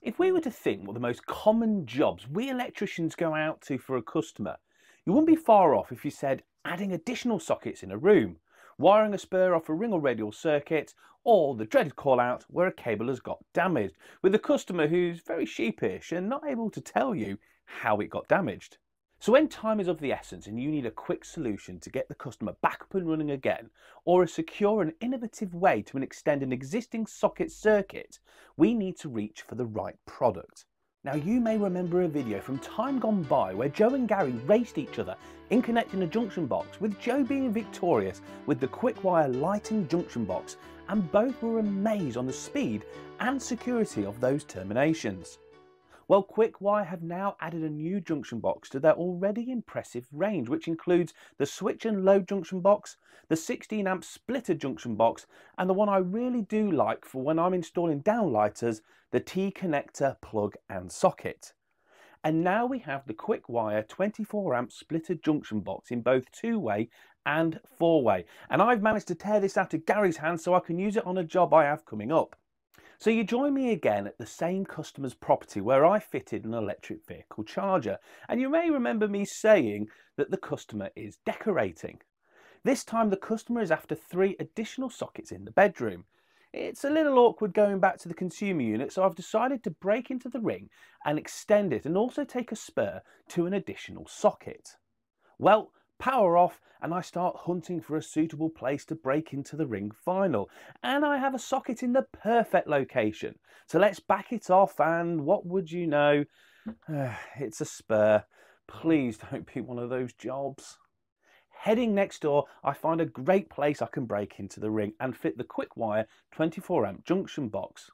If we were to think what the most common jobs we electricians go out to for a customer, you wouldn't be far off if you said adding additional sockets in a room, wiring a spur off a ring or radial circuit, or the dreaded call out where a cable has got damaged, with a customer who's very sheepish and not able to tell you how it got damaged. So when time is of the essence and you need a quick solution to get the customer back up and running again, or a secure and innovative way to extend an existing socket circuit, we need to reach for the right product. Now you may remember a video from time gone by where Joe and Gary raced each other in connecting a junction box, with Joe being victorious with the Quickwire lighting junction box, and both were amazed on the speed and security of those terminations. Well, QuickWire have now added a new junction box to their already impressive range, which includes the switch and load junction box, the 16 amp splitter junction box, and the one I really do like for when I'm installing downlighters, the T-connector plug and socket. And now we have the QuickWire 24 amp splitter junction box in both two-way and four-way. And I've managed to tear this out of Gary's hands so I can use it on a job I have coming up. So you join me again at the same customer's property where I fitted an electric vehicle charger. And you may remember me saying that the customer is decorating. This time the customer is after three additional sockets in the bedroom. It's a little awkward going back to the consumer unit, so I've decided to break into the ring and extend it and also take a spur to an additional socket. Well, power off and I start hunting for a suitable place to break into the ring final. And I have a socket in the perfect location. So let's back it off and what would you know? it's a spur. Please don't be one of those jobs. Heading next door, I find a great place I can break into the ring and fit the Quickwire 24 amp junction box.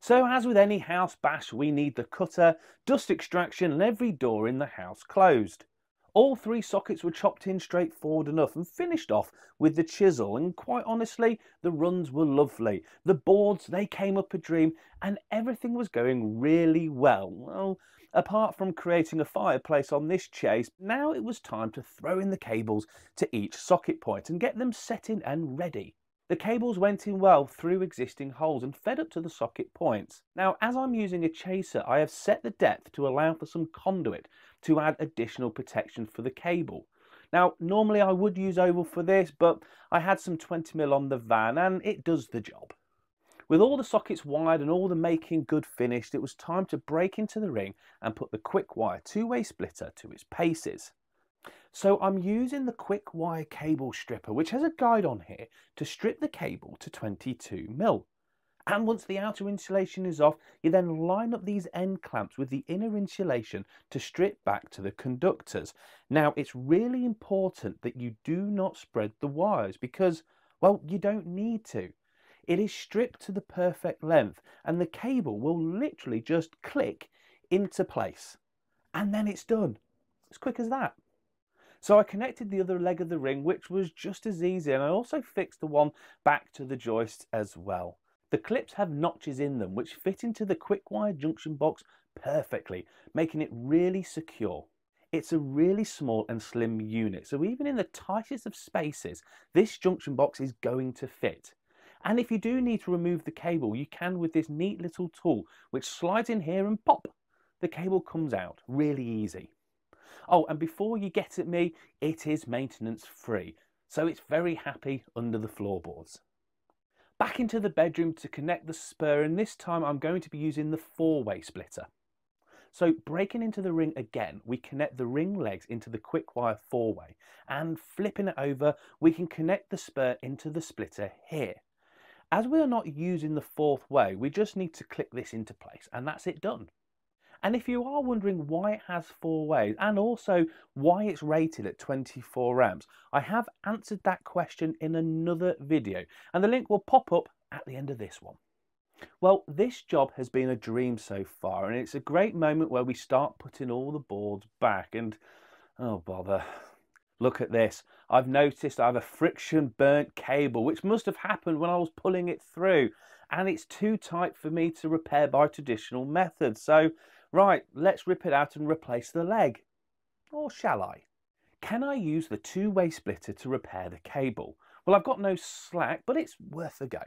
So as with any house bash, we need the cutter, dust extraction and every door in the house closed. All three sockets were chopped in straightforward enough and finished off with the chisel and quite honestly the runs were lovely. The boards they came up a dream and everything was going really well. Well, apart from creating a fireplace on this chase, now it was time to throw in the cables to each socket point and get them set in and ready. The cables went in well through existing holes and fed up to the socket points. Now, as I'm using a chaser, I have set the depth to allow for some conduit to add additional protection for the cable. Now, normally I would use oval for this, but I had some 20 mil on the van and it does the job. With all the sockets wired and all the making good finished, it was time to break into the ring and put the Quickwire two-way splitter to its paces. So I'm using the Quickwire cable stripper, which has a guide on here to strip the cable to 22 mil. And once the outer insulation is off, you then line up these end clamps with the inner insulation to strip back to the conductors. Now, it's really important that you do not spread the wires because, well, you don't need to. It is stripped to the perfect length and the cable will literally just click into place. And then it's done. As quick as that. So I connected the other leg of the ring, which was just as easy, and I also fixed the one back to the joist as well. The clips have notches in them, which fit into the Quickwire junction box perfectly, making it really secure. It's a really small and slim unit, so even in the tightest of spaces, this junction box is going to fit. And if you do need to remove the cable, you can with this neat little tool, which slides in here and pop, the cable comes out really easy. Oh, and before you get at me, it is maintenance free, so it's very happy under the floorboards. Back into the bedroom to connect the spur, and this time I'm going to be using the four-way splitter. So breaking into the ring again, we connect the ring legs into the Quickwire four-way, and flipping it over, we can connect the spur into the splitter here. As we are not using the fourth way, we just need to click this into place, and that's it done. And if you are wondering why it has four ways and also why it's rated at 24 amps, I have answered that question in another video and the link will pop up at the end of this one. Well, this job has been a dream so far and it's a great moment where we start putting all the boards back and, oh bother, look at this. I've noticed I have a friction burnt cable which must have happened when I was pulling it through and it's too tight for me to repair by traditional methods. So Right, let's rip it out and replace the leg. Or shall I? Can I use the two-way splitter to repair the cable? Well, I've got no slack, but it's worth a go.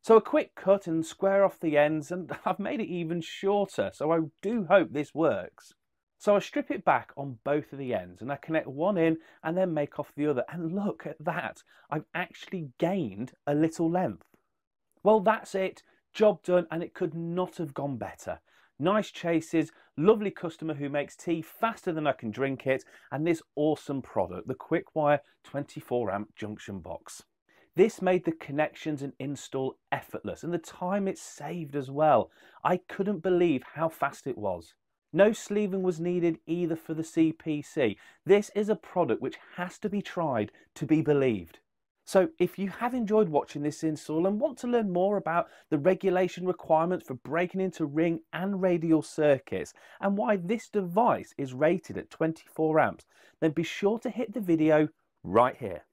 So a quick cut and square off the ends and I've made it even shorter so I do hope this works. So I strip it back on both of the ends and I connect one in and then make off the other and look at that, I've actually gained a little length. Well that's it, job done and it could not have gone better. Nice chases, lovely customer who makes tea faster than I can drink it and this awesome product, the Quickwire 24 amp junction box. This made the connections and install effortless and the time it saved as well. I couldn't believe how fast it was. No sleeving was needed either for the CPC. This is a product which has to be tried to be believed. So if you have enjoyed watching this install and want to learn more about the regulation requirements for breaking into ring and radial circuits and why this device is rated at 24 amps, then be sure to hit the video right here.